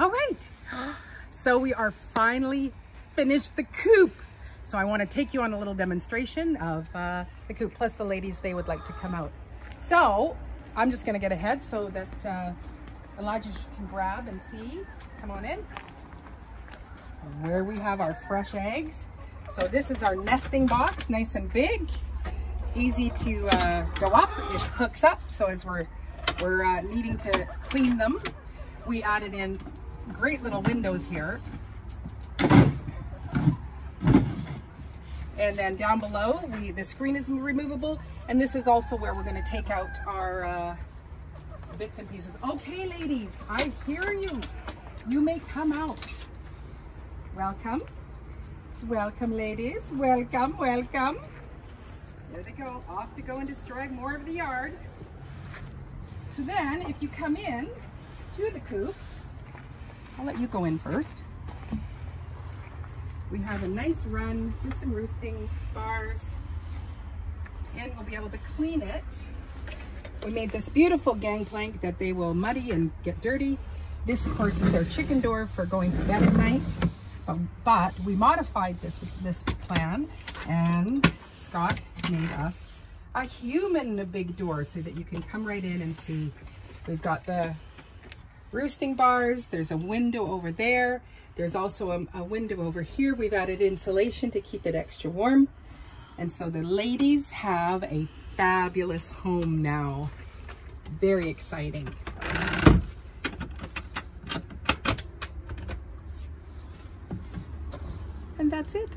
All right. So we are finally finished the coop. So I want to take you on a little demonstration of uh, the coop. Plus the ladies, they would like to come out. So I'm just going to get ahead so that uh, Elijah can grab and see. Come on in. Where we have our fresh eggs. So this is our nesting box, nice and big. Easy to uh, go up. It hooks up. So as we're, we're uh, needing to clean them, we added in great little windows here. And then down below, we the screen is removable. And this is also where we're gonna take out our uh, bits and pieces. Okay, ladies, I hear you. You may come out. Welcome. Welcome, ladies. Welcome, welcome. There they go, off to go and destroy more of the yard. So then, if you come in to the coop, I'll let you go in first. We have a nice run with some roosting bars and we'll be able to clean it. We made this beautiful gangplank that they will muddy and get dirty. This of course is their chicken door for going to bed at night. But, we modified this, this plan and Scott made us a human big door so that you can come right in and see. We've got the roosting bars. There's a window over there. There's also a, a, window over here. We've added insulation to keep it extra warm. And so the ladies have a fabulous home now. Very exciting. And that's it.